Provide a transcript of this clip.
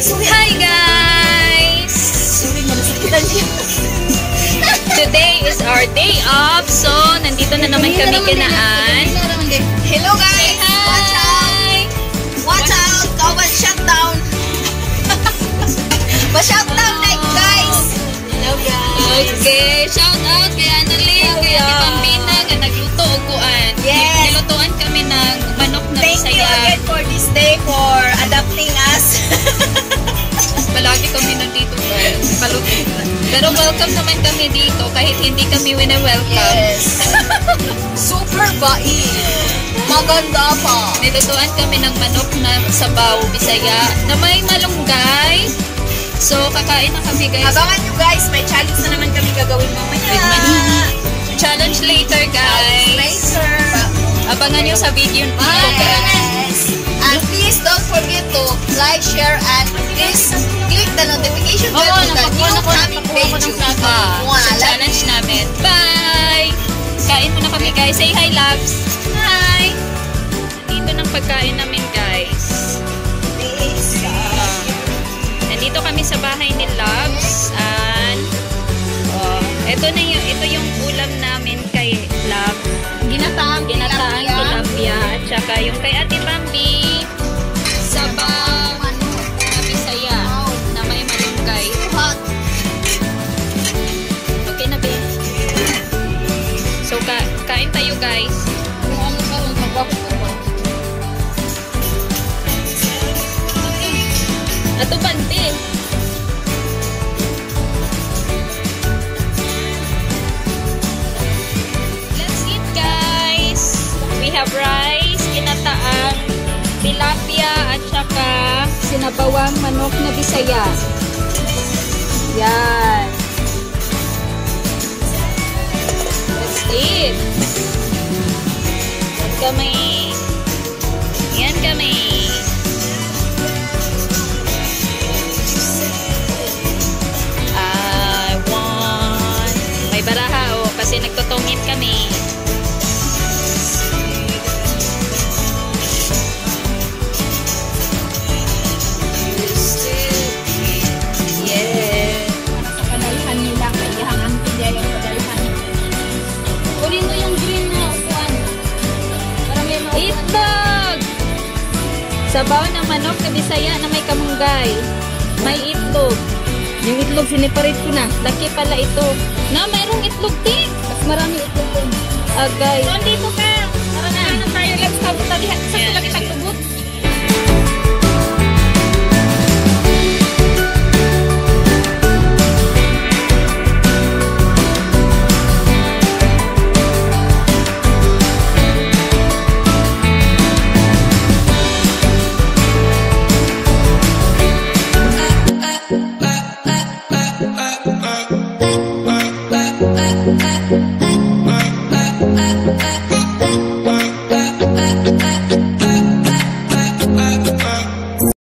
Hi guys! Today is our day off. So, nandito na naman kami kinaan. Hello guys! Hi! Watch out! Watch out! Kawan shutdown! Pa-shutdown like guys! Hello guys! Okay, shout out kay Annalyn, kay Ate Pampina, na nagluto o kuan. Yeah! Pero welcome naman kami dito kahit hindi kami wina-welcome. yes! Super bait! Maganda pa! Nilutuan kami ng manok na sabaw, bisaya, na may malunggay. So, kakain na kami guys. Abangan nyo guys, may challenge na naman kami gagawin mamaya. Challenge later guys. Later! Abangan nyo sa video nito guys. Yes! And please don't forget to like, share, and please click plato. Ah, Sa challenge namin. Bye! Kain muna kami guys. Say hi, loves. Hi! Dito ng pagkain namin guys. Ah, nandito kami sa bahay ni Loves. And, oh, ito na yung, ito yung ulam namin kay Love. Ginataang Ginataang tilapia. At saka yung kay Ate Bambi. Kain tayo, guys. Ato bante. Let's eat, guys. We have rice, kinataang tilapia, at saka sinabawang manok na bisaya. Yan. Let's eat. Yan Sabaw ng manok na bisaya na may kamunggay. May itlog. Yung itlog, siniparate ko na. Laki pala ito. Na, mayroong itlog, ti. Mas marami ito. Agay. Nandito ka. Tara na. Tayo? Tabi. Sa Yan. tulad kita tubot.